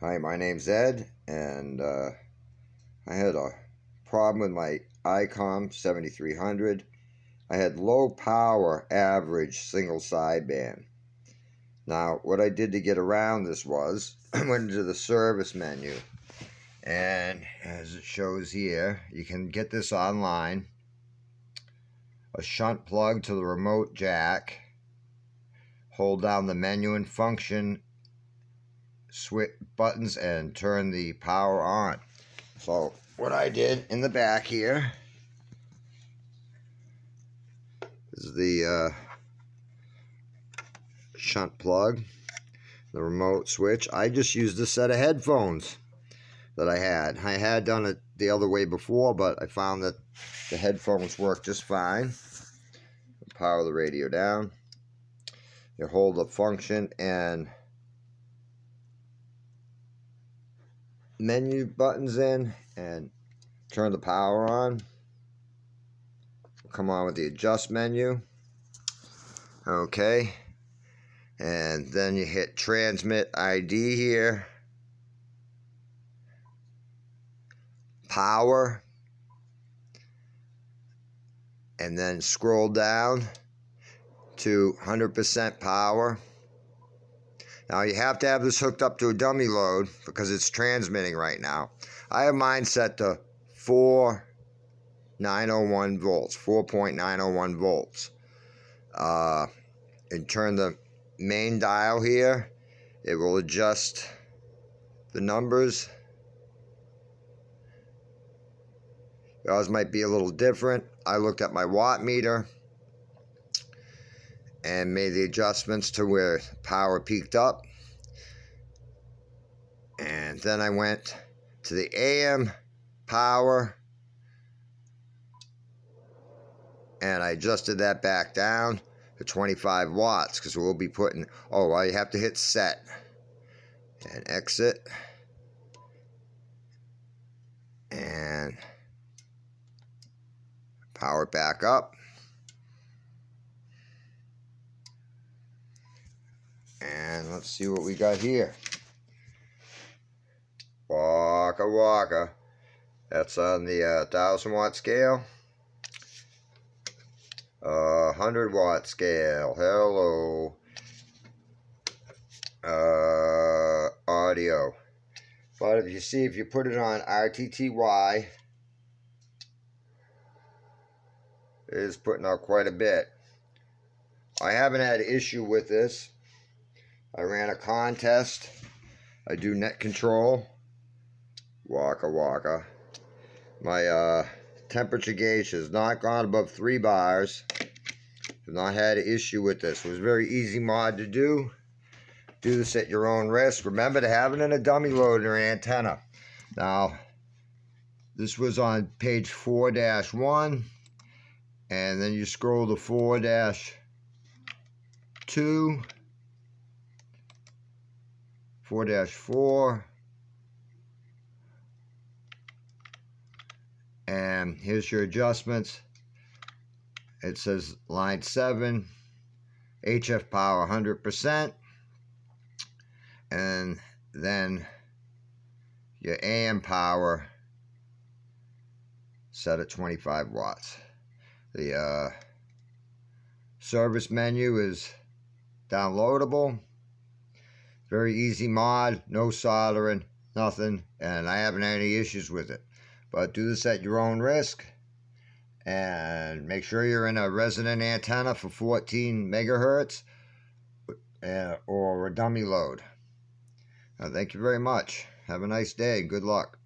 Hi, my name's Ed, and uh, I had a problem with my ICOM 7300. I had low power average single sideband. Now, what I did to get around this was I went into the service menu, and as it shows here, you can get this online. A shunt plug to the remote jack. Hold down the menu and function switch buttons and turn the power on. So what I did in the back here is the uh, shunt plug, the remote switch. I just used a set of headphones that I had. I had done it the other way before, but I found that the headphones work just fine. Power the radio down. You hold the function and menu buttons in and turn the power on. Come on with the adjust menu. Okay. And then you hit transmit ID here. Power. And then scroll down to 100% power. Now you have to have this hooked up to a dummy load because it's transmitting right now. I have mine set to 4.901 volts, 4.901 volts. Uh, and turn the main dial here. It will adjust the numbers. Yours might be a little different. I looked at my watt meter and made the adjustments to where power peaked up. And then I went to the AM power and I adjusted that back down to 25 watts because we'll be putting, oh, well, you have to hit set and exit and power back up. And let's see what we got here. Waka Waka. That's on the uh, 1000 watt scale. Uh, 100 watt scale. Hello. Uh, audio. But if you see, if you put it on RTTY, it is putting out quite a bit. I haven't had an issue with this. I ran a contest. I do net control. Waka waka. My uh, temperature gauge has not gone above three bars. Have not had an issue with this. It was very easy mod to do. Do this at your own risk. Remember to have it in a dummy load loader antenna. Now, this was on page 4-1. And then you scroll to 4-2. 4-4 and here's your adjustments. It says line 7 HF power 100% and then your AM power set at 25 watts. The uh, service menu is downloadable very easy mod, no soldering, nothing, and I haven't had any issues with it. But do this at your own risk. And make sure you're in a resonant antenna for 14 megahertz uh, or a dummy load. Uh, thank you very much. Have a nice day. Good luck.